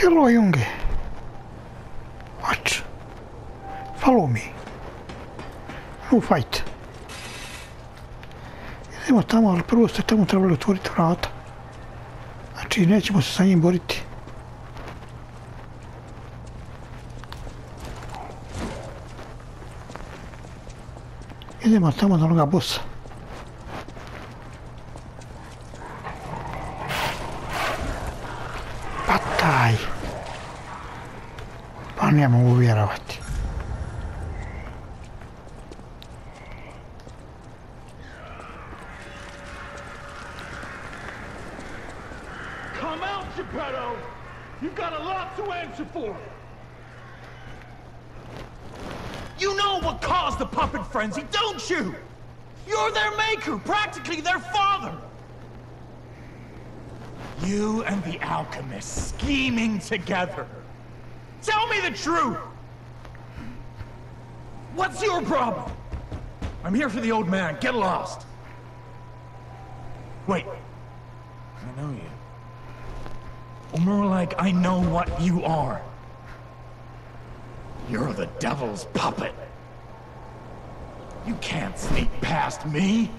Hello, Junge. What? Follow me. No fight. Idemo tamo, ali prvo ste tamo trebali otvoriti vrata. Znači, nećemo se sa njim boriti. Idemo tamo do onoga bossa. Pa ne mogu vjerovati. Come out, Geppetto! You've got a lot to answer for! You know what caused the puppet frenzy, don't you? You're their maker, practically their father! You and the alchemist scheming together. Tell me the truth! What's your problem? I'm here for the old man. Get lost. Wait. I know you. Or more like, I know what you are. You're the devil's puppet. You can't sneak past me.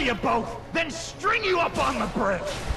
Kill you both, then string you up on the bridge!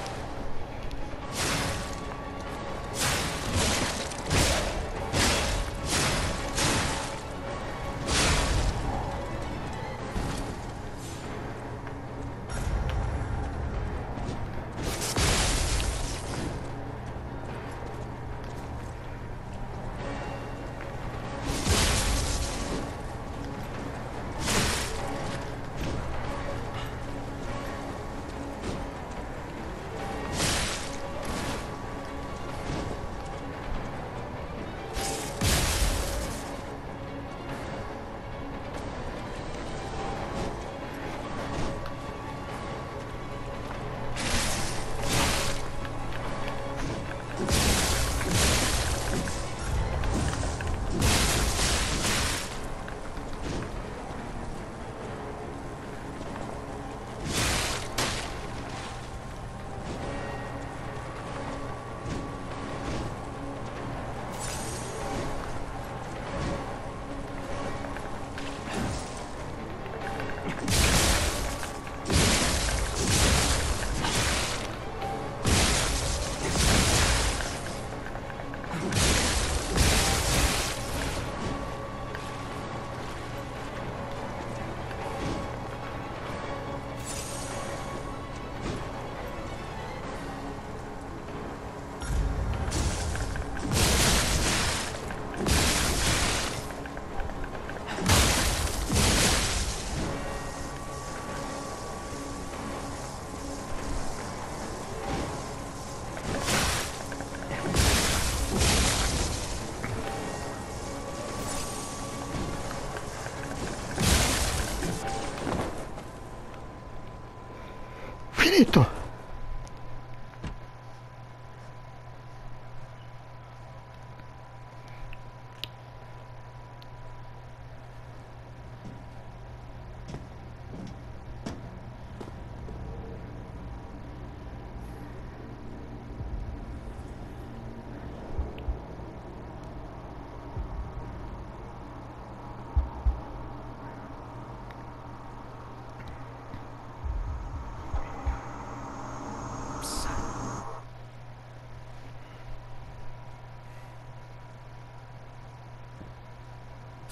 Perito.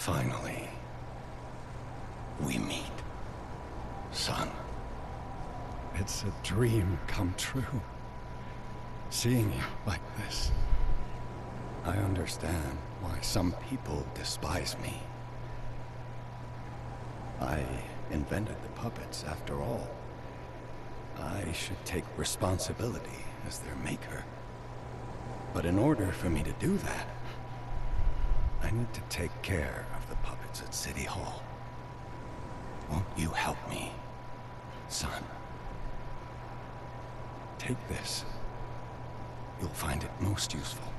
Finally, we meet. Son. It's a dream come true. Seeing you like this. I understand why some people despise me. I invented the puppets, after all. I should take responsibility as their maker. But in order for me to do that, I need to take care of the puppets at City Hall. Won't you help me, son? Take this. You'll find it most useful.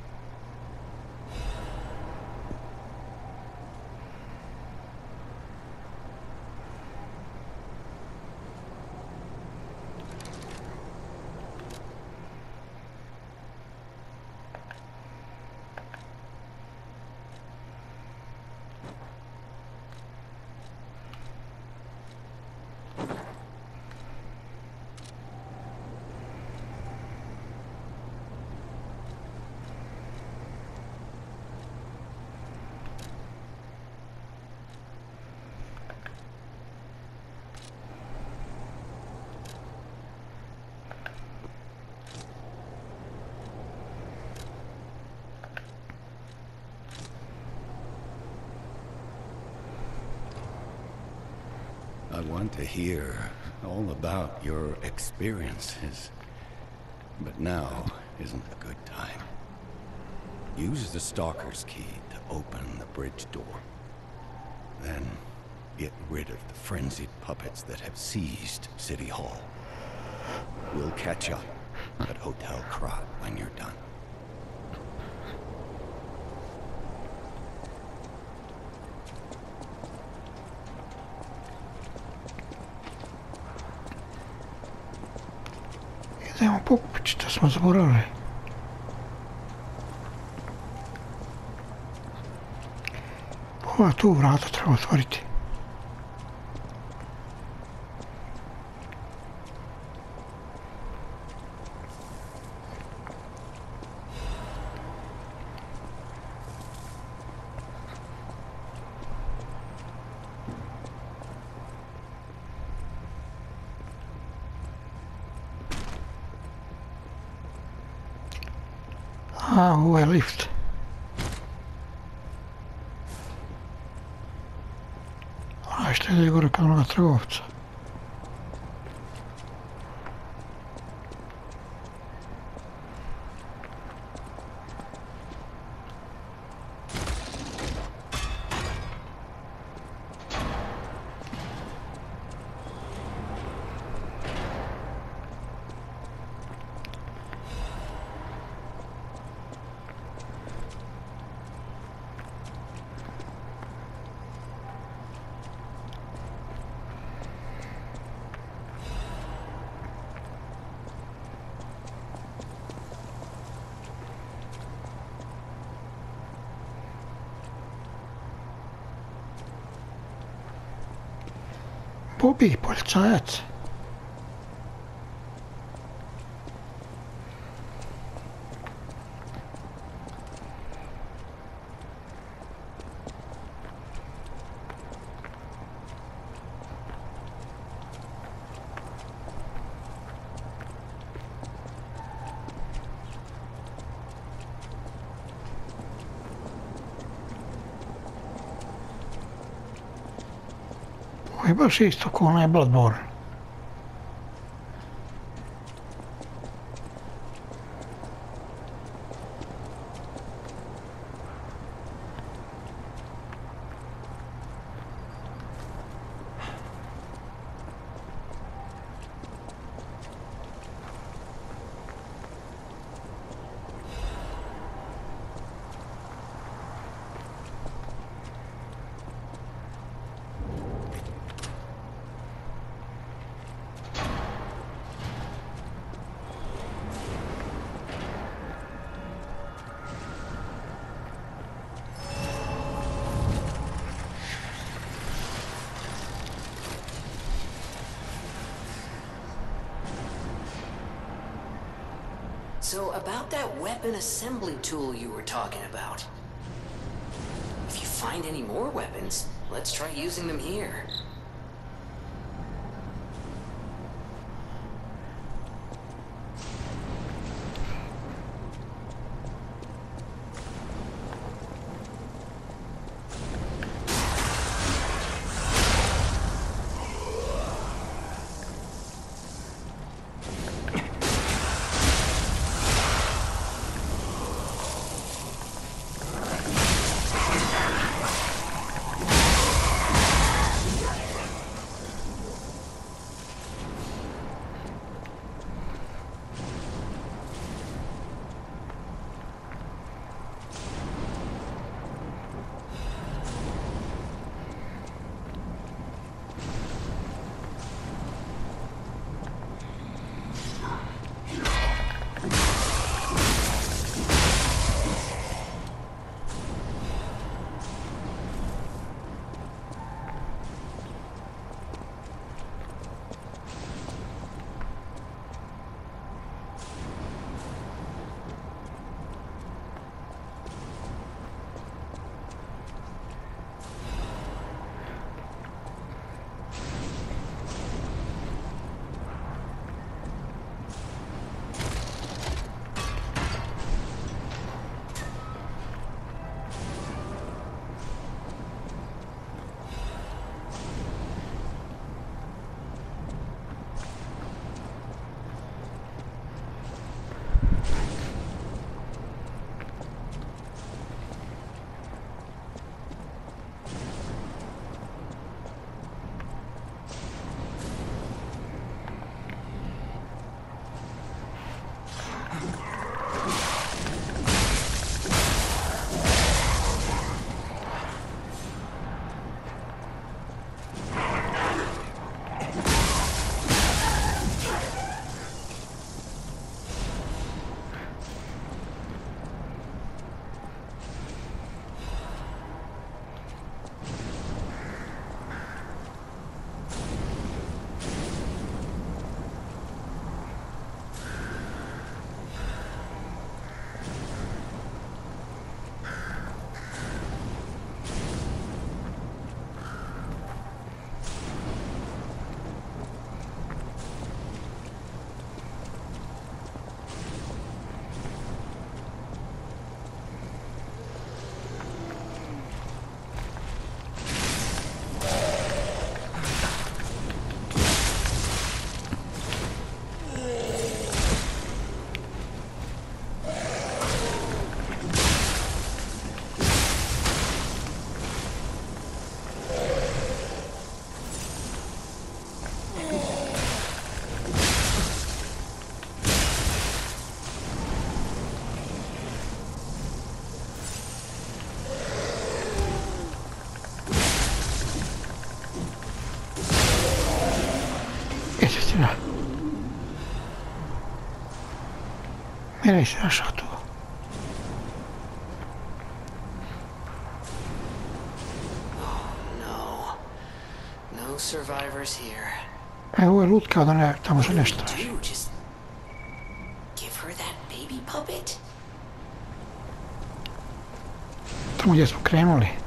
Want to hear all about your experiences. But now isn't a good time. Use the Stalker's key to open the bridge door. Then, get rid of the frenzied puppets that have seized City Hall. We'll catch up at Hotel Krat when you're done. Idemo pokupiti, to smo zaboravili. Ova tu vrata treba otvoriti. Shift. A ještě někdo do kamna trgovce. Kod onoga koji je baš isto kao onaj Bloodborne. So about that weapon assembly tool you were talking about. If you find any more weapons, let's try using them here. više našao tu. Evo, e, ovo je lud kao da ne, tamo se nešto traži. Tamo gdje smo krenuli.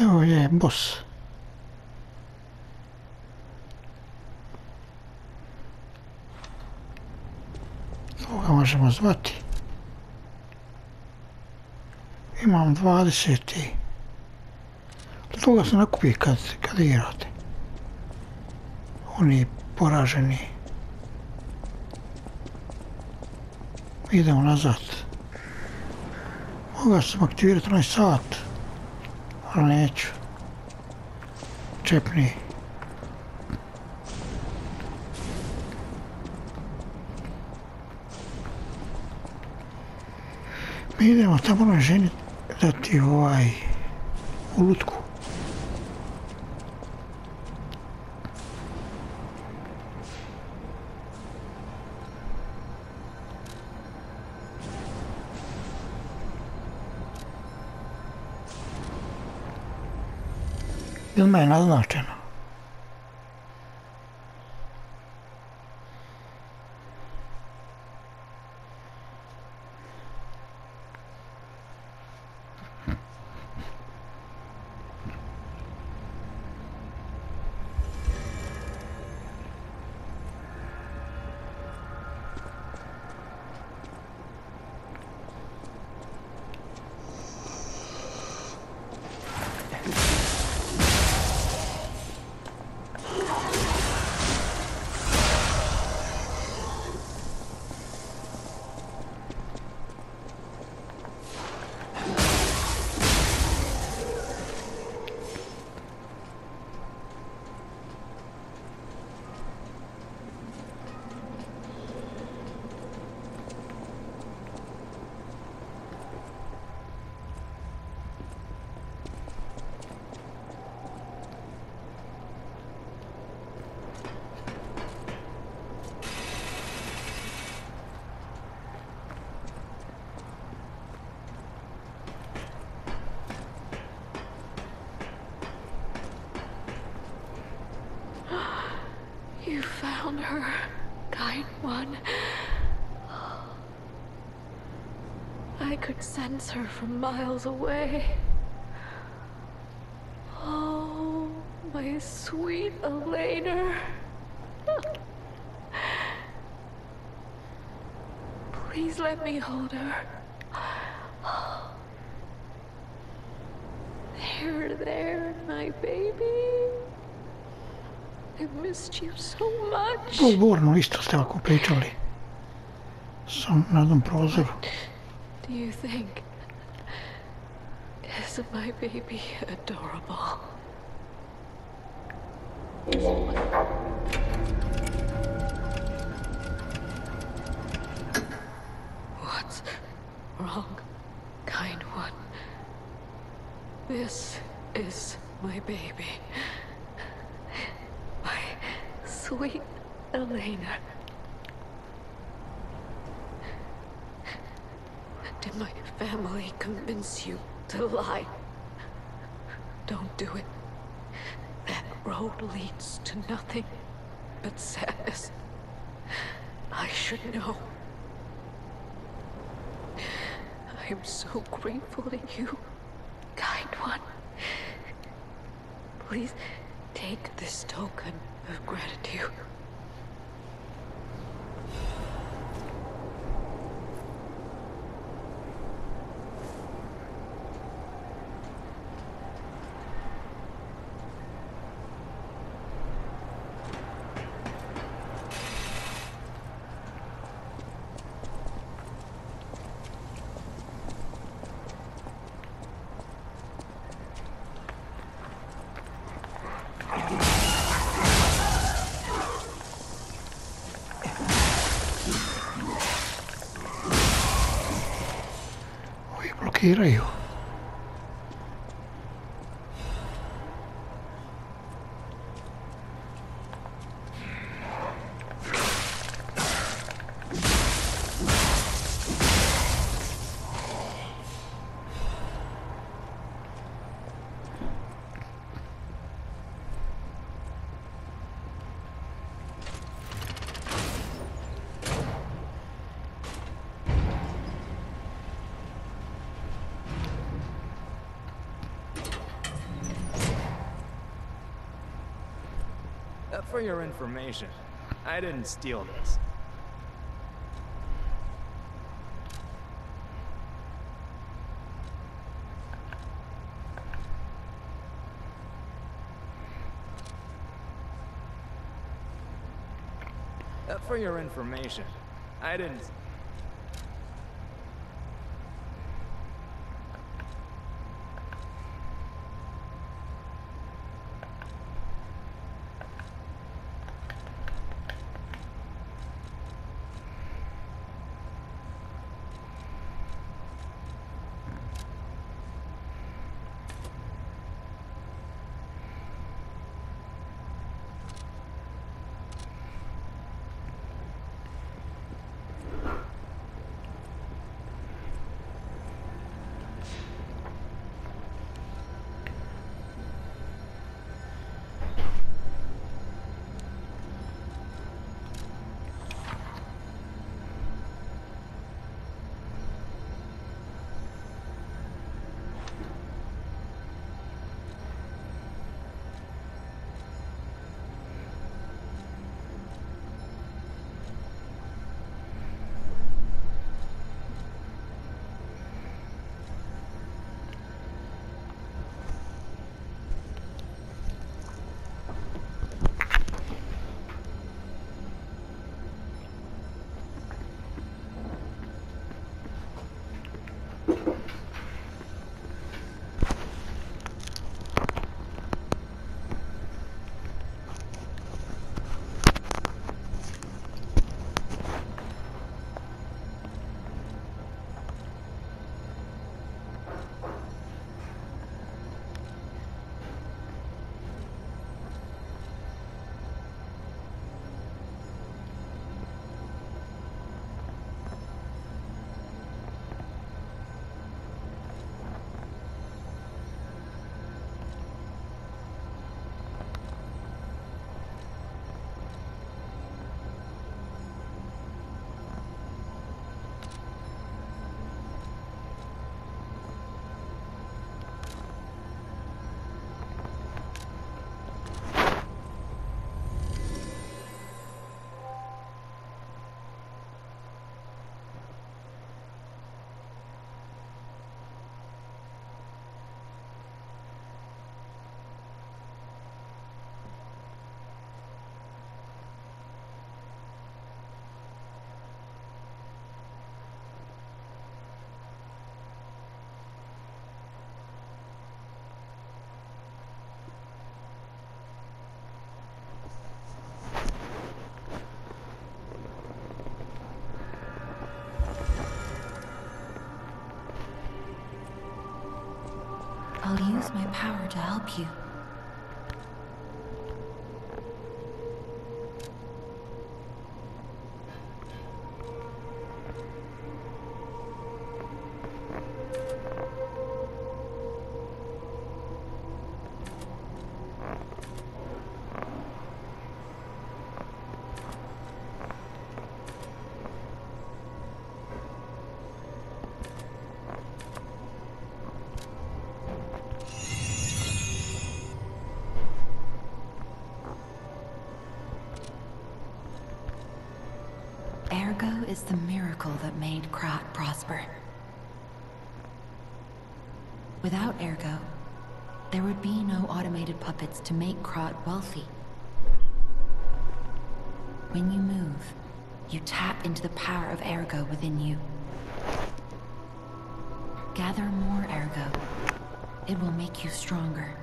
Evo je boss. Koga možemo zvati? Imam 20 i... Toga se nakupi kad, kad igrate. Oni poraženi. Idemo nazad. Moga sam aktivirati onaj sat. Ali neću. Čepni. Mi idemo tamo na ženi dati ovaj u my mother her, kind one. I could sense her from miles away. Oh, my sweet Elena. Please let me hold her. There, there, my baby. I missed you so much. To burno isto ste ovako pričali. Sam na jednom prozoru. Do you think? Is my baby adorable? What's wrong, kind one? This is my baby. My sweet Elena. Did my family convince you to lie? Don't do it. That road leads to nothing but sadness. I should know. I am so grateful to you, kind one. Please take this token of gratitude. け入よ。For your information, I didn't steal this. Uh, for your information, I didn't... I'll use my power to help you. Puppets to make Krat wealthy. When you move, you tap into the power of Ergo within you. Gather more Ergo. It will make you stronger.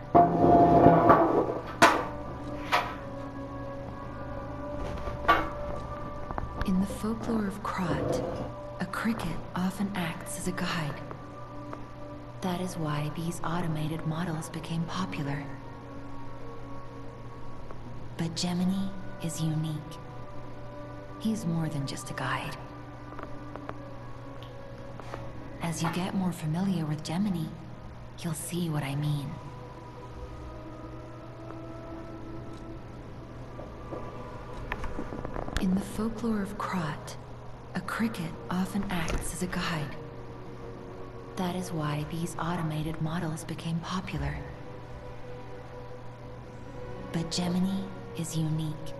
In the folklore of Krat, a cricket often acts as a guide. That is why these automated models became popular. But Gemini is unique. He's more than just a guide. As you get more familiar with Gemini, you'll see what I mean. In the folklore of Krat, a cricket often acts as a guide. That is why these automated models became popular. But Gemini is unique.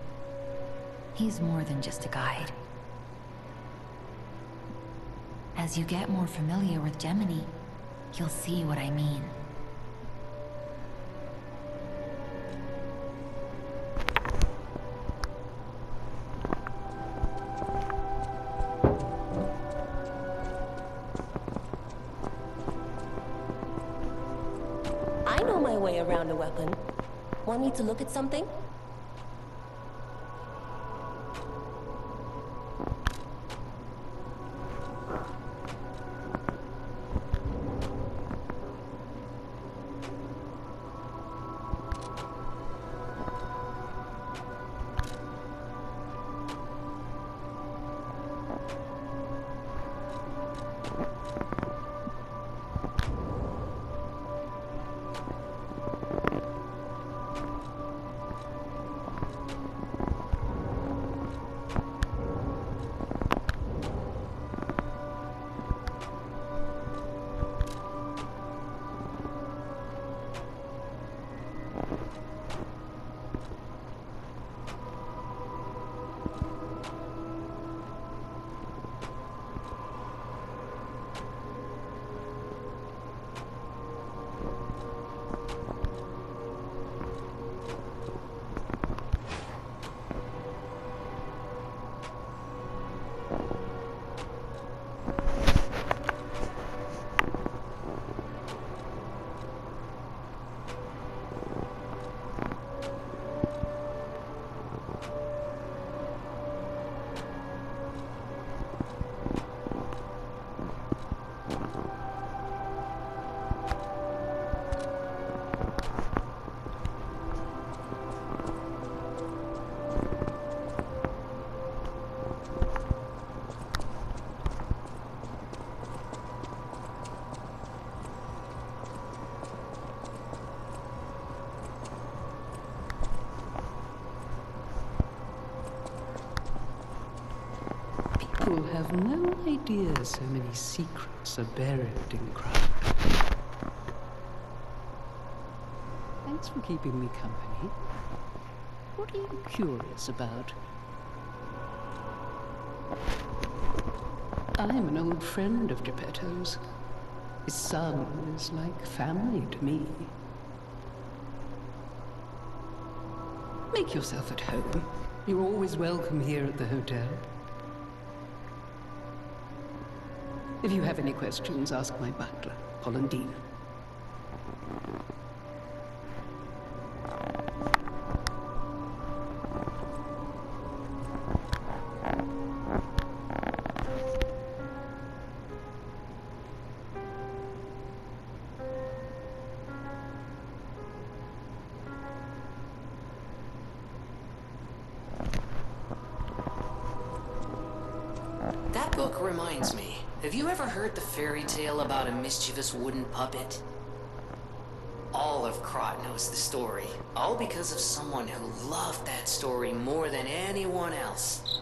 He's more than just a guide. As you get more familiar with Gemini, you'll see what I mean. I know my way around a weapon. Want me to look at something? Have no idea so many secrets are buried in Krat. Thanks for keeping me company. What are you curious about? I'm an old friend of Geppetto's. His son is like family to me. Make yourself at home. You're always welcome here at the hotel. If you have any questions, ask my butler, Polendina. That book reminds me. Have you ever heard the fairy tale about a mischievous wooden puppet? All of Krat knows the story, all because of someone who loved that story more than anyone else.